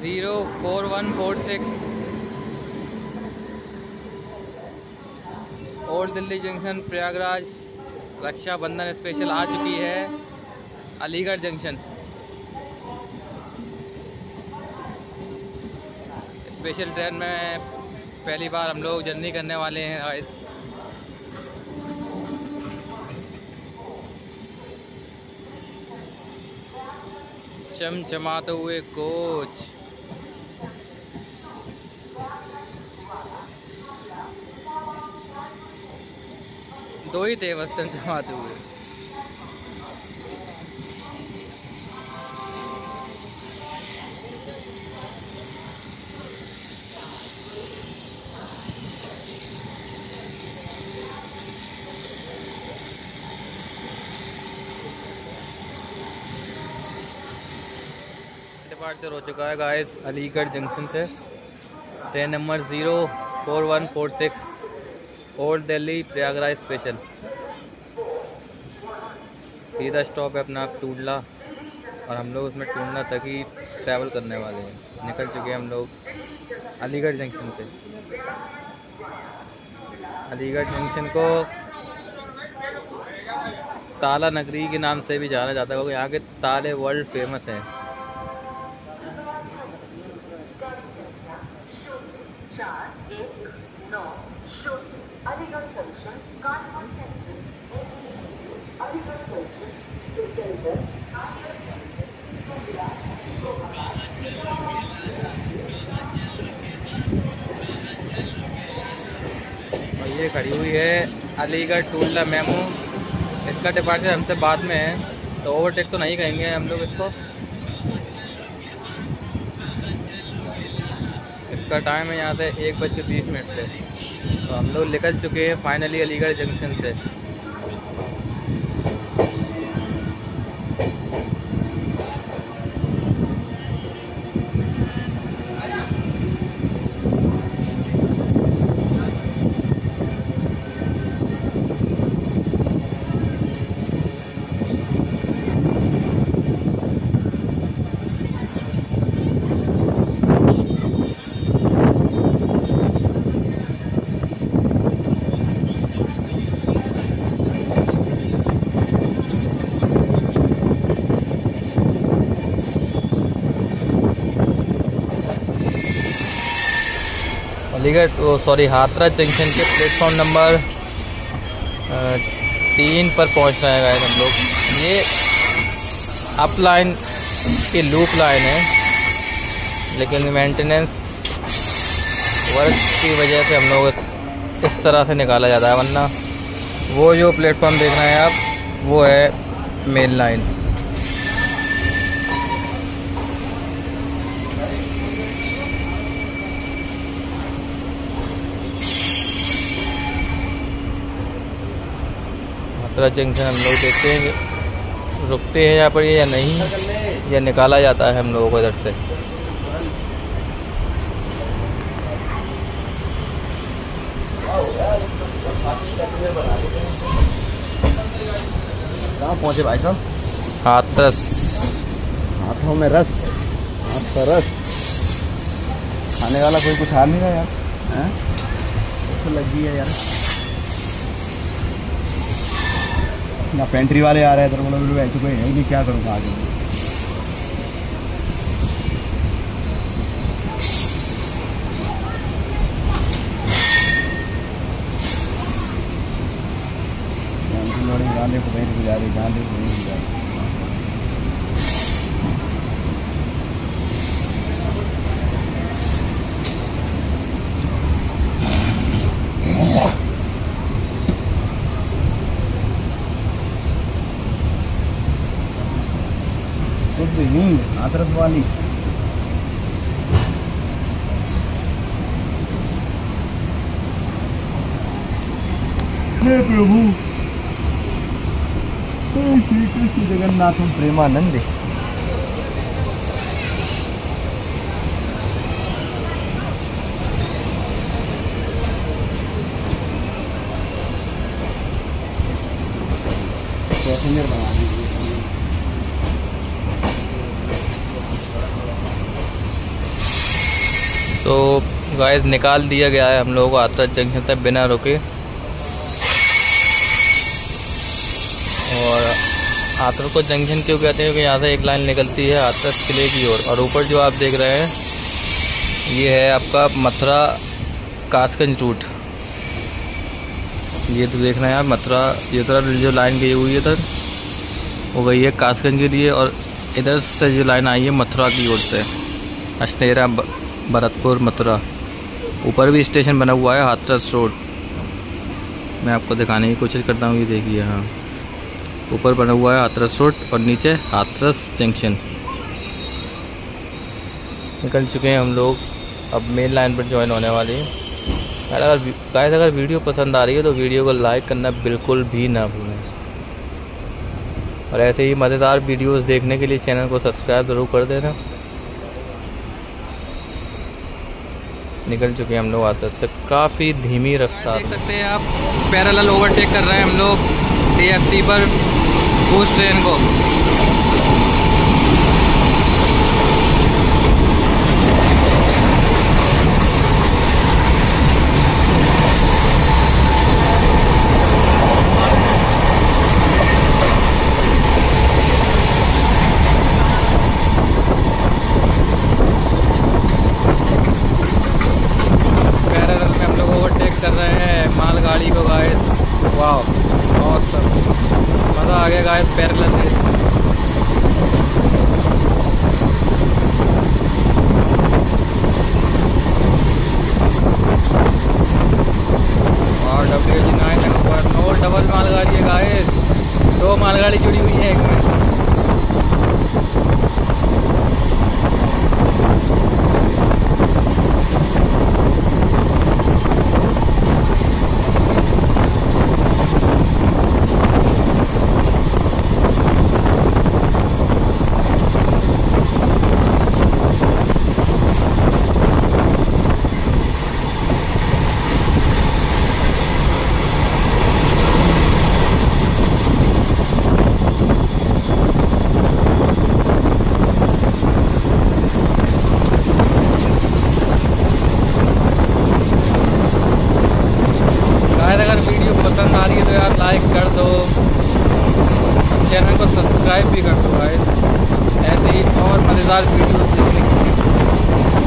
Zero four one four six old Delhi junction Prayagraj Rakshabandhan special आ चुकी है, Aligarh junction. Special train में पहली बार हम लोग जर्नी करने वाले हैं इस चमचमाते हुए कोच। दो ही थे चमचमाते हुए। डिपार्चर हो चुका है गाइस अलीगढ़ जंक्शन से। Train number zero four one four six old Delhi Prayagraj special सीधा स्टॉप है अपना टूडला, और हम लोग उसमें टूडला तक ही ट्रैवल करने वाले हैं। निकल चुके हैं हम लोग अलीगढ़ जंक्शन से। अलीगढ़ जंक्शन को ताला नगरी के नाम से भी जाना जाता है, क्योंकि यहाँ के ताले वर्ल्ड फ़ेमस हैं चार एक नौ शून्य Aligarh junction Kanpur central Aligarh junction center ये खड़ी हुई है। अलीगढ़ टूल्ला मेमो। इसका डिपार्चर हमसे बाद में है। तो ओवरटेक तो नहीं कहेंगे हम लोग इसको। इसका टाइम है यहाँ से एक बज के बीस मिनट पे। तो हम लोग निकल चुके हैं फाइनली अलीगढ़ जंक्शन से। अलीगढ़ वो सॉरी हाथरा जंक्शन के प्लेटफॉर्म नंबर तीन पर पहुँच रहे हैं गाइस हम लोग। ये अप लाइन की लूप लाइन है, लेकिन मेंटेनेंस वर्क की वजह से हम लोग इस तरह से निकाला जाता है, वरना वो जो प्लेटफॉर्म देख रहे हैं आप, वो है मेन लाइन मथुरा जंक्शन हम लोग देखते हैं रुकते हैं यहाँ पर ये या नहीं या निकाला जाता है हम लोगों को इधर से। कहाँ पहुँचे भाई साहब? हाथरस हाथों में रस? हाथ का रस? खाने वाला कोई कुछ आ नहीं रहा यार हैं? तो लगी है यार। ना पेंट्री वाले आ रहे हैं तो बोलो ऐसे कोई है नहीं, क्या करूँगा आगे? गाने को रुक जा रही गाने को नहीं जा रही। शुद्ध हींग हाथरस वाली हे प्रभु हे श्री कृष्ण जगन्नाथ प्रेमानंद पैसेंजर बना दीजिए तो गाइस निकाल दिया गया है हम लोगों को हाथरस जंक्शन तक बिना रुके। और हाथरस को जंक्शन क्यों कहते हैं? क्योंकि यहाँ से एक लाइन निकलती है हाथरस किले की ओर। और ऊपर जो आप देख रहे हैं, ये है आपका मथुरा कासगंज रूट ये तो देख रहे हैं आप, मथुरा, ये तरह जो लाइन गई हुई है इधर, वो गई है कासगंज के लिए और इधर से जो लाइन आई है मथुरा की ओर से। अष्टेरा भरतपुर मथुरा। ऊपर भी स्टेशन बना हुआ है, हाथरस रोड। मैं आपको दिखाने की कोशिश करता हूँ, ये देखिए हाँ। ऊपर बना हुआ है हाथरस रोड और नीचे हाथरस जंक्शन। निकल चुके हैं हम लोग। अब मेन लाइन पर ज्वाइन होने वाले हैं। अगर गाइस अगर वीडियो पसंद आ रही है तो वीडियो को लाइक करना बिल्कुल भी ना भूलें। और ऐसे ही मज़ेदार वीडियोस देखने के लिए चैनल को सब्सक्राइब ज़रूर कर देना। निकल चुके हैं हम लोग आते से। काफ़ी धीमी रफ्तार। देख सकते हैं आप, पैरेलल ओवरटेक कर रहे हैं हम लोग। डी पर उस ट्रेन को पैरेलल में हम लोग ओवरटेक कर रहे हैं मालगाड़ी को गाइस वाह awesome मज़ा आ गया गाइस पैरेलल में और डब्ल्यू जी नाइन लगा हुआ है नो डबल मालगाड़ी है गाइस दो मालगाड़ी जुड़ी हुई है एक में शायद अगर वीडियो पसंद आ रही है तो यार लाइक कर दो चैनल को सब्सक्राइब भी कर दो गाइस ऐसे ही और मज़ेदार वीडियो देखने के लिए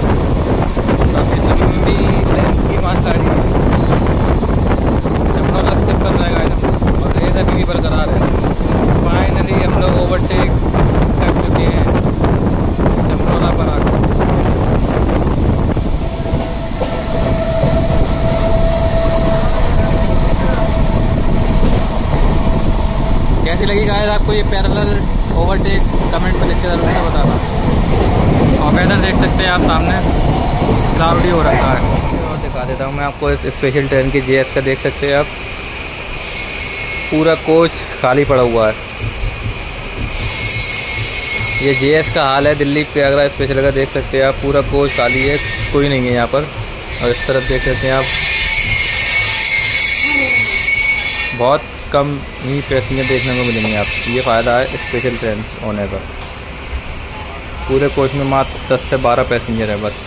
काफ़ी लंबी लेंथ की मालगाड़ी है जमुना रास्ते पर रहेगा एकदम और रेस अभी भी बरकरार है फाइनली हम लोग ओवरटेक कर चुके हैं जमनौला पर आकर गाइस आपको ये पैरेलल ओवरटेक कमेंट में लिख के ज़रूर से बताना और वेदर देख सकते हैं आप सामने। क्लाउडी हो रखा है। और दिखा देता हूँ मैं आपको इस स्पेशल ट्रेन की जीएस का देख सकते हैं आप। पूरा कोच खाली पड़ा हुआ है। ये जेएस का हाल है, दिल्ली प्रयागराज स्पेशल का देख सकते हैं आप, पूरा कोच खाली है, कोई नहीं है यहाँ पर। और इस तरफ़ देख सकते हैं आप। बहुत कम ही पैसेंजर देखने को मिलेंगे आप ये फ़ायदा है स्पेशल ट्रेन होने का। पूरे कोच में मात्र 10 से 12 पैसेंजर है बस।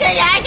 Xe dài?